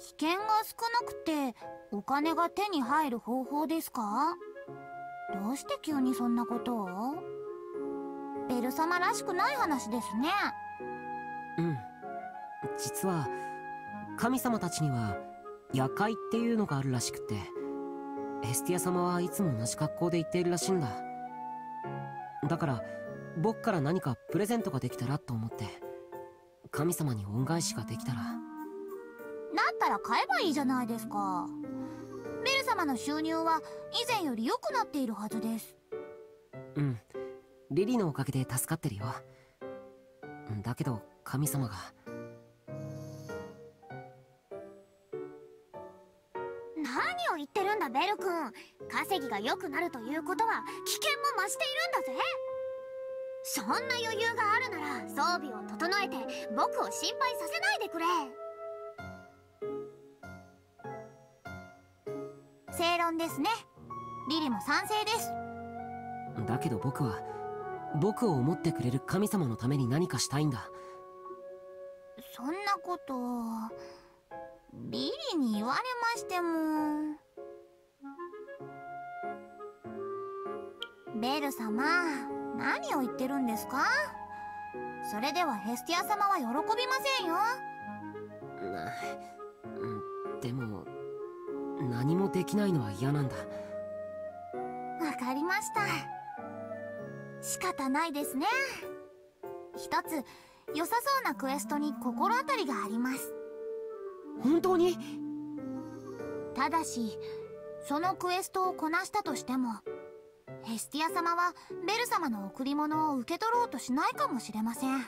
危険が少なくてお金が手に入る方法ですか？どうして急にそんなことを？ベル様らしくない話ですね。うん。実は神様たちには夜会っていうのがあるらしくてエスティア様はいつも同じ格好で行っているらしいんだ。だから僕から何かプレゼントができたらと思って神様に恩返しができたらったら買えばいいじゃないですか。ベル様の収入は以前より良くなっているはずです。うん。リリのおかげで助かってるよ。だけど神様が。何を言ってるんだベル君。稼ぎが良くなるということは危険も増しているんだぜ。そんな余裕があるなら装備を整えて僕を心配させないでくれ正論ですね。リリも賛成です。だけど僕は僕を思ってくれる神様のために何かしたいんだ。そんなことリリに言われましても。ベル様何を言ってるんですか？それではヘスティア様は喜びませんよ。でも何もできないのは嫌なんだ。わかりました。仕方ないですね。一つ良さそうなクエストに心当たりがあります。本当に？ただしそのクエストをこなしたとしてもヘスティア様はベル様の贈り物を受け取ろうとしないかもしれません。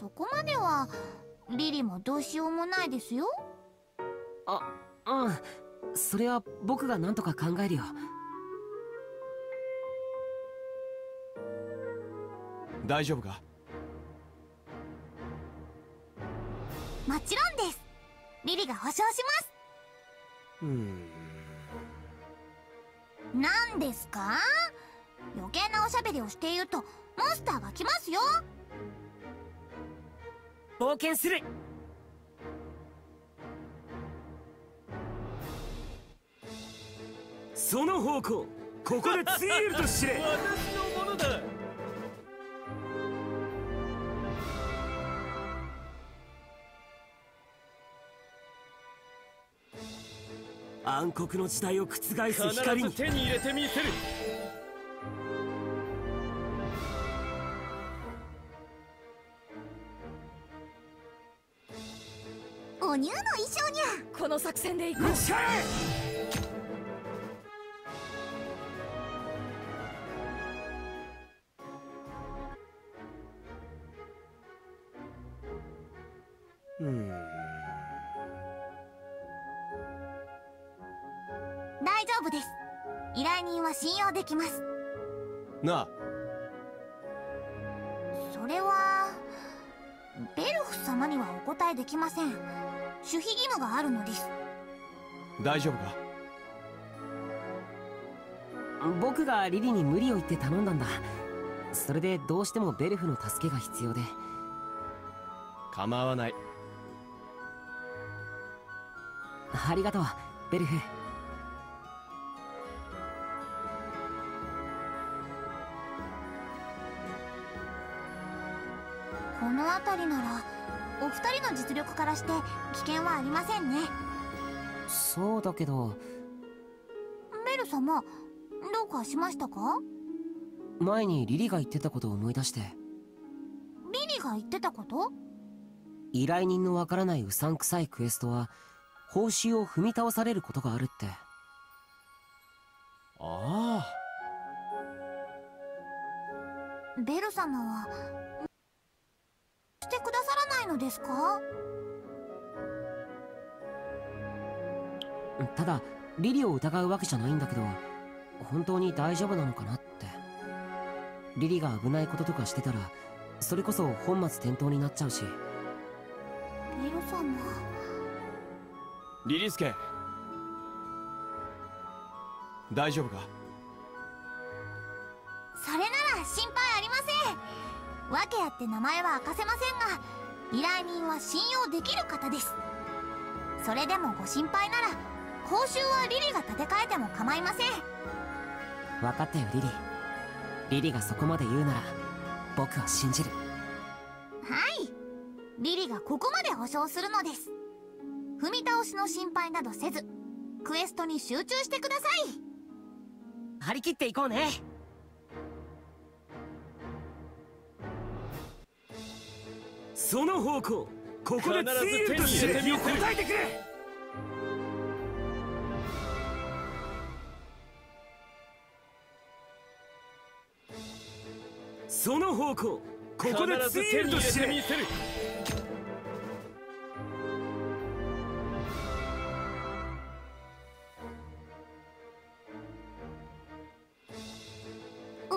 そこまではリリもどうしようもないですよ。あうん。それは僕が何とか考えるよ。大丈夫か？もちろんです。リリが保証します。うん。何ですか？余計なおしゃべりをしているとモンスターが来ますよ。冒険するその方向ここでついえると知れ。私のものだ。暗黒の時代を覆す光に。手に入れてみせる。おニューの衣装にゃ。この作戦でいこううん。大丈夫です。依頼人は信用できます。なあ。それはベルフ様にはお答えできません。守秘義務があるのです。大丈夫か？僕がリリに無理を言って頼んだんだ。それでどうしてもベルフの助けが必要で。構わないありがとうベルフ。この辺りならお二人の実力からして危険はありませんね。そうだけど。ベル様どうかしましたか？前にリリが言ってたことを思い出して。リリが言ってたこと？依頼人のわからないうさんくさいクエストは報酬を踏み倒されることがあるって。ああ。ベル様はしてくださらないのですか？ただリリを疑うわけじゃないんだけど本当に大丈夫なのかなって。リリが危ないこととかしてたらそれこそ本末転倒になっちゃうし。ベル様リリスケ。大丈夫か？それなら心配ありません。訳あって名前は明かせませんが依頼人は信用できる方です。それでもご心配なら報酬はリリが立て替えても構いません。分かったよリリ。リリがそこまで言うなら僕は信じる。はい。リリがここまで保証するのです踏み倒しの心配などせずクエストに集中してください。張り切っていこうね。その方向ここでツイールとして答えてくれ。その方向ここでツイールとして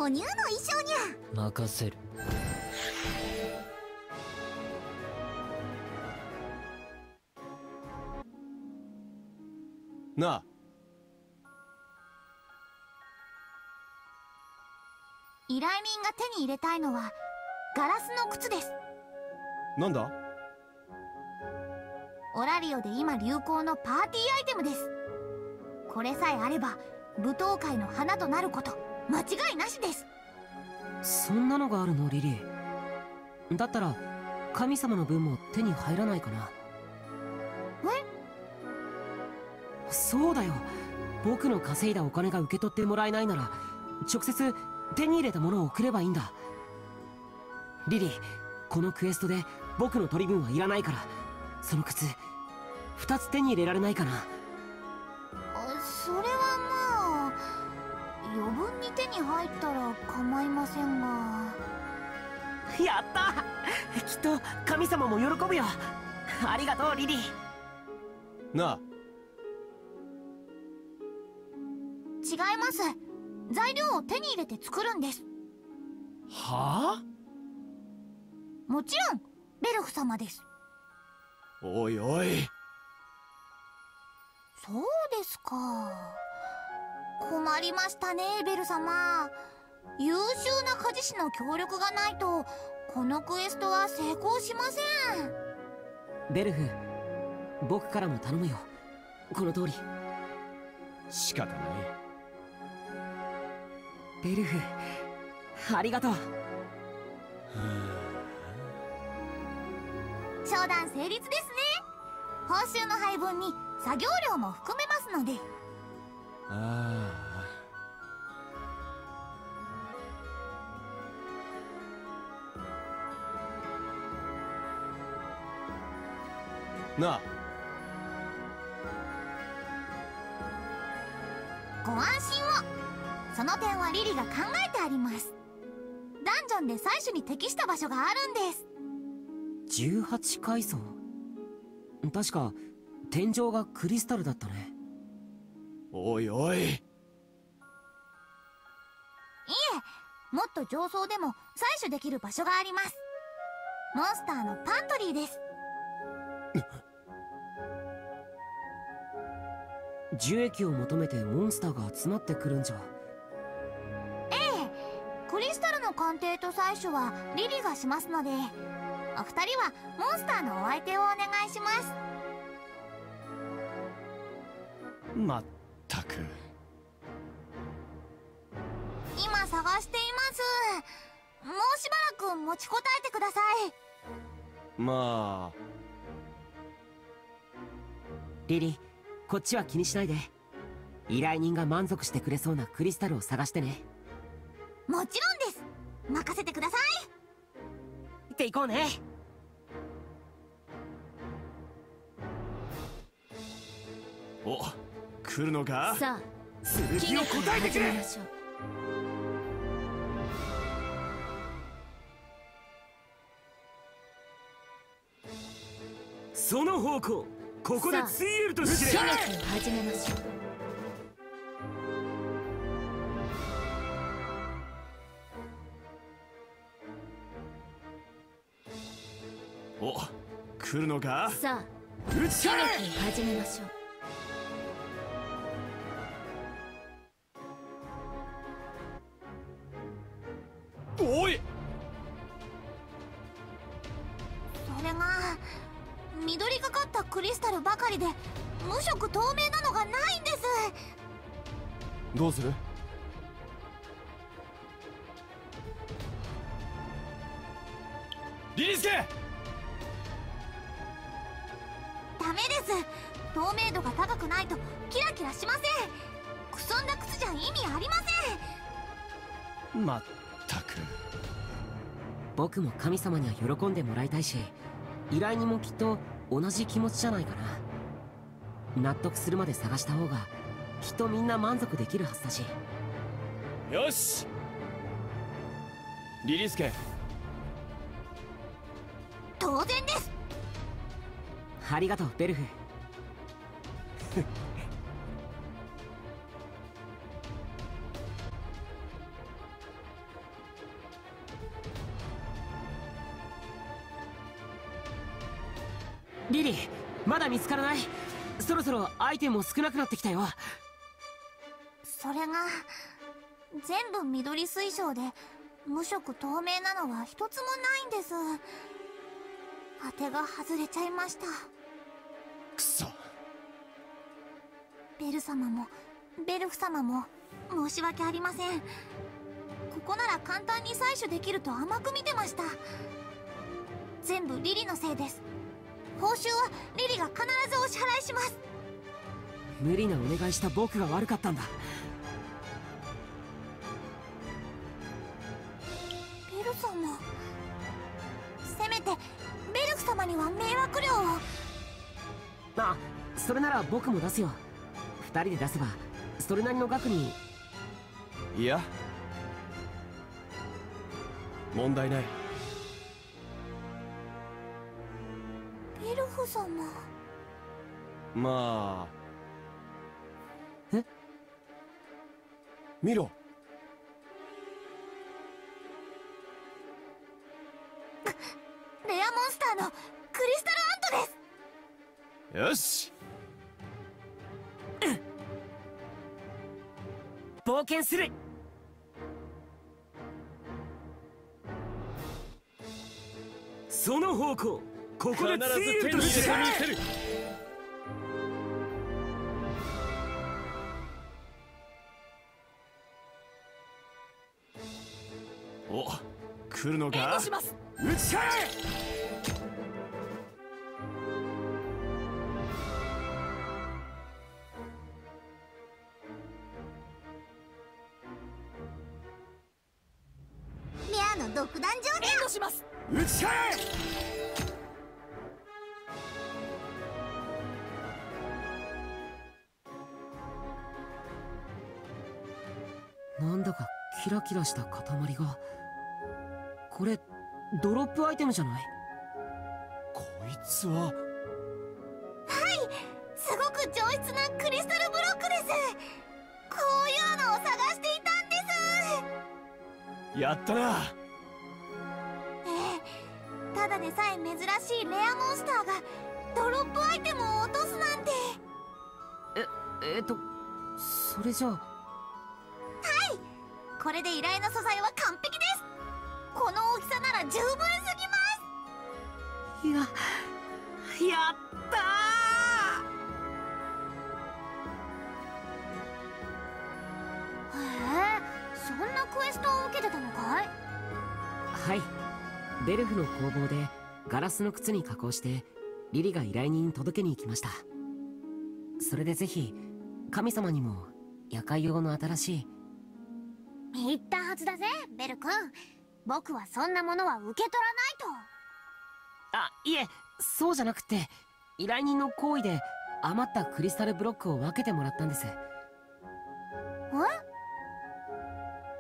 おニューの衣装にゃ。任せる。なあ。依頼人が手に入れたいのはガラスの靴です。なんだ？オラリオで今流行のパーティーアイテムです。これさえあれば舞踏会の花となること間違いなしです。そんなのがあるのリリー。だったら神様の分も手に入らないかな。え？そうだよ。僕の稼いだお金が受け取ってもらえないなら直接手に入れたものを送ればいいんだ。リリーこのクエストで僕の取り分はいらないから。その靴2つ手に入れられないかな。構いませんが。やった！きっと神様も喜ぶよ。ありがとうリリー。なあ。違います。材料を手に入れて作るんです。はあ？もちろんベルフ様です。おいおい。そうですか。困りましたねベル様優秀な鍛冶師の協力がないとこのクエストは成功しません。ベルフ僕からも頼むよ。この通り。仕方ない。ベルフありがとう。商談成立ですね。報酬の配分に作業量も含めますので。ああなあ。ご安心を。その点はリリが考えてあります。ダンジョンで採取に適した場所があるんです。18階層？確か天井がクリスタルだったね。おいおいいえもっと上層でも採取できる場所があります。モンスターのパントリーです樹液を求めてモンスターが集まってくるんじゃ。ええ。クリスタルの鑑定と採取はリリがしますので。お二人はモンスターのお相手をお願いします。まったく。今探しています。もうしばらく持ちこたえてください。まあ。リリこっちは気にしないで。依頼人が満足してくれそうなクリスタルを探してね。もちろんです。任せてください。行っていこうね。お来るのか？さあ剣を答えてくれ。その方向ここでツイールとして悲劇を始めましょう。お来るのか？さあ撃ち始めましょうどうする？リリスケ！ダメです。透明度が高くないとキラキラしません。くそんな靴じゃ意味ありません。まったく。僕も神様には喜んでもらいたいし依頼人もきっと同じ気持ちじゃないかな。納得するまで探した方がきっとみんな満足できるはずだし。よし。リリスケ当然です。ありがとうベルフ。リリーまだ見つからない。そろそろアイテムも少なくなってきたよそれが全部緑水晶で無色透明なのは一つもないんです。当てが外れちゃいました。くそ。ベル様もベルフ様も申し訳ありません。ここなら簡単に採取できると甘く見てました。全部リリのせいです。報酬はリリが必ずお支払いします。無理なお願いした僕が悪かったんだ様には迷惑料を。あそれなら僕も出すよ。二人で出せばそれなりの額に。いや。問題ない。ベルフ様。まあ。え？見ろよし。冒険する。その方向ここでツイールとしるお来るのか？ます。打ち返独壇場でします打ち返なんだかキラキラした塊がこれドロップアイテムじゃない？こいつは。すごく上質なクリスタルブロックです。こういうのを探していたんです。やったな。ええただでさえ珍しいレアモンスターがドロップアイテムを落とすなんて。えっとそれじゃあ。これで依頼の素材は完璧です。この大きさなら十分すぎまいややったすへえそんなクエストを受けてたのかい？ーはいベルフの工房でガラスの靴に加工してリリが依頼人に届けに行きました。それでぜひ神様にも夜会用の新しい。言ったはずだぜベル君。僕はそんなものは受け取らないあいえそうじゃなくて依頼人の行為で余ったクリスタルブロックを分けてもらったんです。と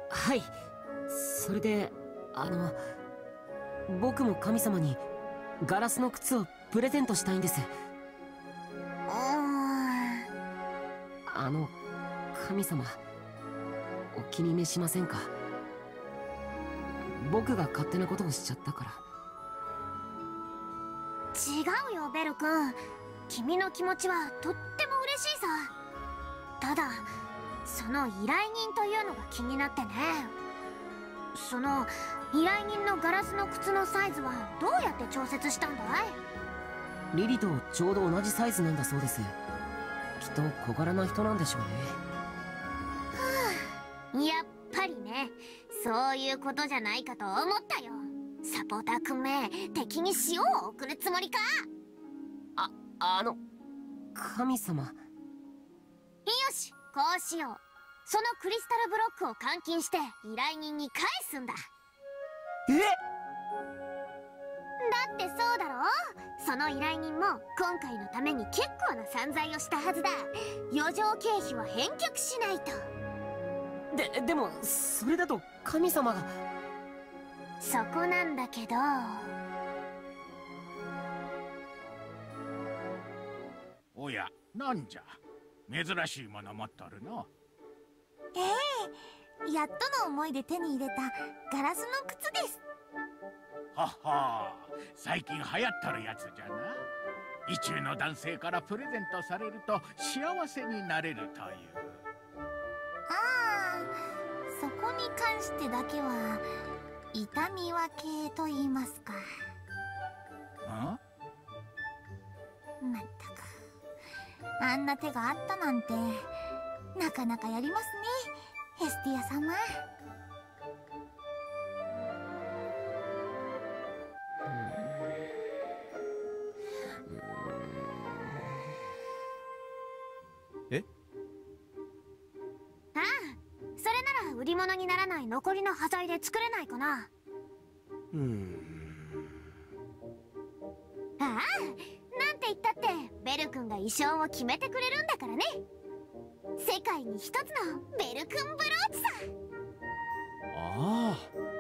はい。それであの僕も神様にガラスの靴をプレゼントしたいんです。あの神様お気に召しませんか？僕が勝手なことをしちゃったから。違うよベル君。君の気持ちはとっても嬉しいさ。ただその依頼人というのが気になってね。その依頼人のガラスの靴のサイズはどうやって調節したんだい？リリとちょうど同じサイズなんだそうです。きっと小柄な人なんでしょうね。やっぱりね。そういうことじゃないかと思ったよ。サポーターくんめ敵に塩を送るつもりか？ああの神様。よしこうしよう。そのクリスタルブロックを監禁して依頼人に返すんだえ？だってそうだろ？その依頼人も今回のために結構な散財をしたはずだ。余剰経費は返却しないと。ででもそれだと神様が。そこなんだけど。おやなんじゃ？珍しいもの持っとるの。ええやっとの思いで手に入れたガラスの靴です。はは最近流行っとるやつじゃな。意中の男性からプレゼントされると幸せになれるという。ああそこに関してだけは痛み分けと言いますか。まったく。あんな手があったなんてなかなかやりますねヘスティア様。え？ああそれなら売り物にならない残りの端材で作れないかな。うん。ああなんて言ったってベル君が衣装を決めてくれるんだからね世界に一つのベルクンブローチさ。ああ。